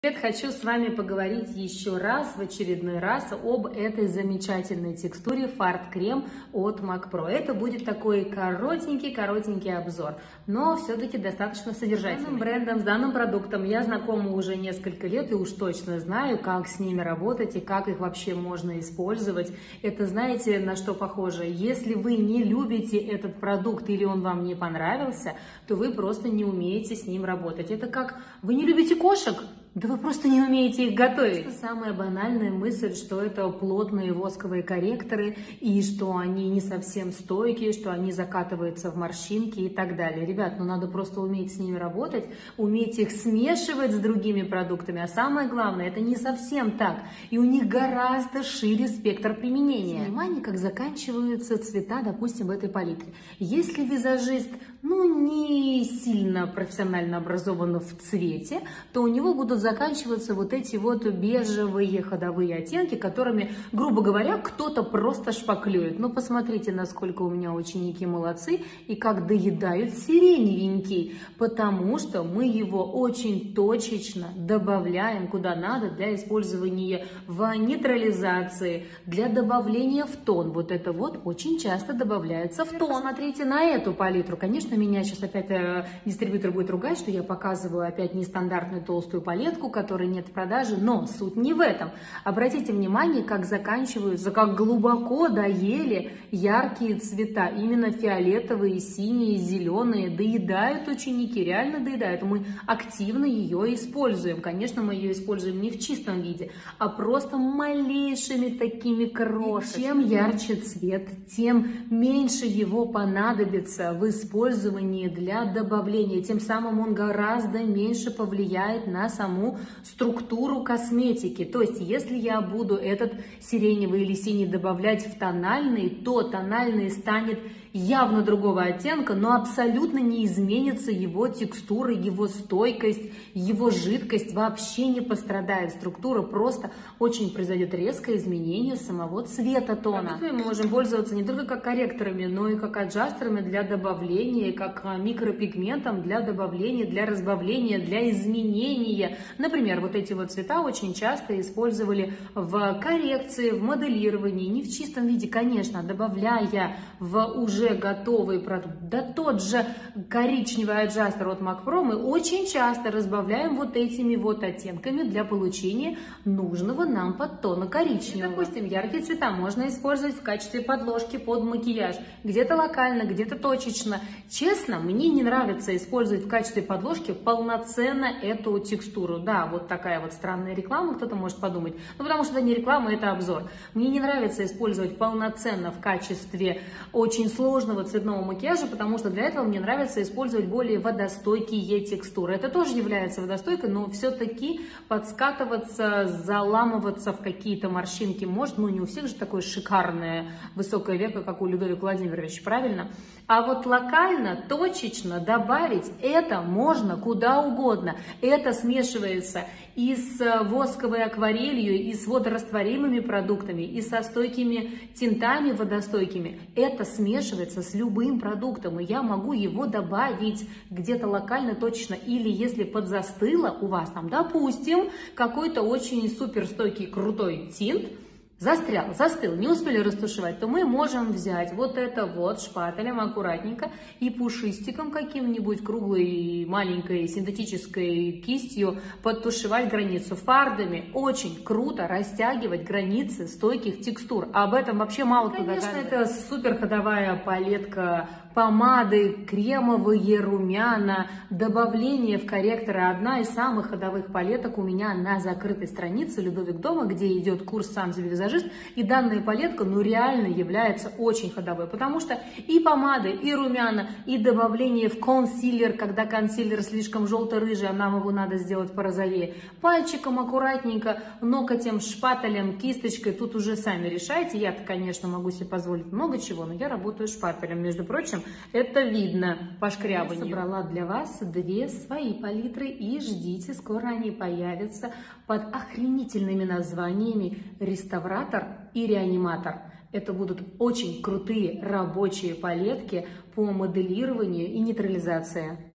Привет, хочу с вами поговорить еще раз, в очередной раз, об этой замечательной текстуре Фарт Крем от Mac Pro. Это будет такой коротенький-коротенький обзор, но все-таки достаточно содержательный. С данным брендом, с данным продуктом я знакома уже несколько лет и уж точно знаю, как с ними работать и как их вообще можно использовать. Это знаете, на что похоже? Если вы не любите этот продукт или он вам не понравился, то вы просто не умеете с ним работать. Это как вы не любите кошек, да вы просто не умеете их готовить. Это самая банальная мысль, что это плотные восковые корректоры и что они не совсем стойкие, что они закатываются в морщинки и так далее. Ребят, ну надо просто уметь с ними работать, уметь их смешивать с другими продуктами. А самое главное, это не совсем так. И у них гораздо шире спектр применения. Внимание, как заканчиваются цвета, допустим, в этой палитре. Если визажист, ну, не сильно профессионально образован в цвете, то у него будут заканчиваться вот эти вот бежевые ходовые оттенки, которыми, грубо говоря, кто-то просто шпаклюет. Но посмотрите, насколько у меня ученики молодцы и как доедают сиреневенький, потому что мы его очень точечно добавляем куда надо для использования в нейтрализации, для добавления в тон. Вот это вот очень часто добавляется в тон. Смотрите на эту палитру. Конечно, меня сейчас опять э, дистрибьютор будет ругать, что я показываю опять нестандартную толстую палетру, ветку, которой нет в продаже, но суть не в этом. Обратите внимание, как заканчиваются, как глубоко доели яркие цвета, именно фиолетовые, синие, зеленые, доедают ученики, реально доедают. Мы активно ее используем. Конечно, мы ее используем не в чистом виде, а просто малейшими такими крошками. Чем ярче цвет, тем меньше его понадобится в использовании для добавления. Тем самым он гораздо меньше повлияет на саму структуру косметики. То есть, если я буду этот сиреневый или синий добавлять в тональный, то тональный станет явно другого оттенка, но абсолютно не изменится его текстура, его стойкость, его жидкость вообще не пострадает. Структура просто очень произойдет резкое изменение самого цвета тона. Мы можем пользоваться не только как корректорами, но и как аджастерами для добавления, как а, микропигментом для добавления, для разбавления, для изменения. Например, вот эти вот цвета очень часто использовали в коррекции, в моделировании, не в чистом виде, конечно, добавляя в уже уже готовый продукт, да тот же коричневый аджастер от Mac мы очень часто разбавляем вот этими вот оттенками для получения нужного нам подтона коричневого. Допустим, яркие цвета можно использовать в качестве подложки под макияж, где-то локально, где-то точечно. Честно, мне не нравится использовать в качестве подложки полноценно эту текстуру. Да, вот такая вот странная реклама, кто-то может подумать. Ну, потому что это не реклама, это обзор. Мне не нравится использовать полноценно в качестве очень сложного сложного цветного макияжа, потому что для этого мне нравится использовать более водостойкие текстуры. Это тоже является водостойкой, но все-таки подскатываться, заламываться в какие-то морщинки может, ну не у всех же такое шикарное высокое веко, как у Людовика Владимировича, правильно? А вот локально, точечно добавить это можно куда угодно. Это смешивается и с восковой акварелью, и с водорастворимыми продуктами, и со стойкими тинтами водостойкими. Это смешивается смешивается с любым продуктом, и я могу его добавить где-то локально точно. Или если подзастыло у вас там, допустим, какой-то очень суперстойкий крутой тинт, застрял, застыл, не успели растушевать, то мы можем взять вот это вот шпателем аккуратненько и пушистиком каким-нибудь круглой маленькой синтетической кистью подтушевать границу. Фардами очень круто растягивать границы стойких текстур. Об этом вообще мало кто Конечно, это супер ходовая палетка помады, кремовые румяна, добавление в корректоры. Одна из самых ходовых палеток у меня на закрытой странице Людовик Дома, где идет курс «Сам себе визажист». И данная палетка, ну, реально является очень ходовой, потому что и помады, и румяна, и добавление в консилер, когда консилер слишком желто-рыжий, а нам его надо сделать порозовее. Пальчиком аккуратненько, ноготем, шпателем, кисточкой, тут уже сами решайте. Я-то, конечно, могу себе позволить много чего, но я работаю шпателем, между прочим. Это видно по шкрябанию. Я собрала для вас две свои палитры и ждите, скоро они появятся под охренительными названиями «Реставратор» и «Реаниматор». Это будут очень крутые рабочие палетки по моделированию и нейтрализации.